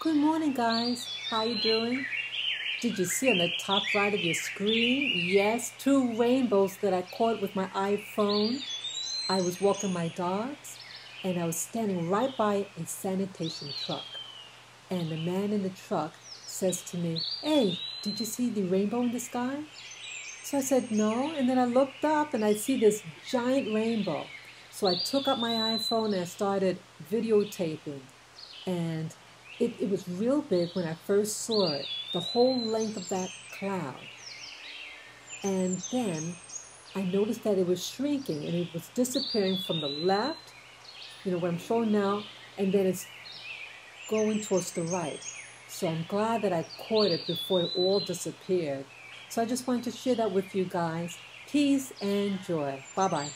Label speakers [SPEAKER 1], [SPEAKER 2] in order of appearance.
[SPEAKER 1] Good morning, guys. How you doing? Did you see on the top right of your screen? Yes, two rainbows that I caught with my iPhone. I was walking my dogs, and I was standing right by a sanitation truck. And the man in the truck says to me, Hey, did you see the rainbow in the sky? So I said, No. And then I looked up and I see this giant rainbow. So I took up my iPhone and I started videotaping. And it, it was real big when I first saw it, the whole length of that cloud. And then I noticed that it was shrinking and it was disappearing from the left, you know, what I'm showing now, and then it's going towards the right. So I'm glad that I caught it before it all disappeared. So I just wanted to share that with you guys. Peace and joy. Bye bye.